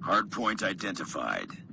Hardpoint identified.